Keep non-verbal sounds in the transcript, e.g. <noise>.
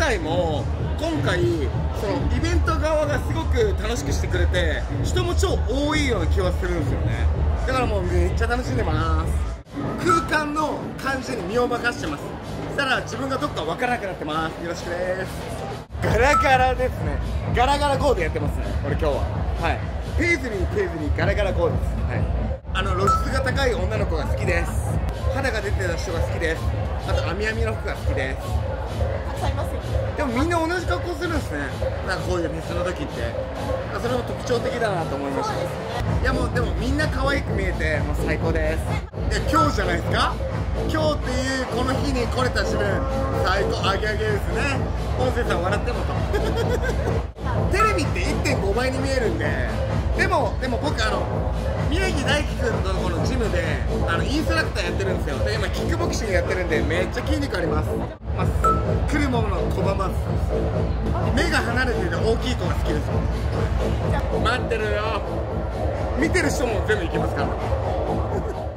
体も今回そのイベント側がすごく楽しくしてくれて人も超多いような気はするんですよね。だからもうめっちゃ楽しんでます。空間の感じに身を任してます。したら自分がどっか分からなくなってます。よろしくです。ガラガラですね。ガラガラ GO でやってますね。俺今日は。はい。ペイズにペイズにガラガラ GO です。はい。あの露出が高い女の子が好きです。肌が出てた人が好きです。あと網網の服が好きです。な同じ格好するんですね。なんかこういうフェスの時って。それも特徴的だなと思いました。いやもうでもみんな可愛く見えてもう最高です。で今日じゃないですか？今日っていうこの日に来れた自分最高アゲアゲですね。音声さん笑ってもと <laughs> テレビって1.5倍に見えるんで。でもでも僕あの宮城大輝くんとこのジムであのインストラクターやってるんですよ。で今キックボクシングやってるんでめっちゃ筋肉あります、まあ、来るもの拒まず目が離れてて大きい子が好きです。待ってるよ。見てる人も全部行きますから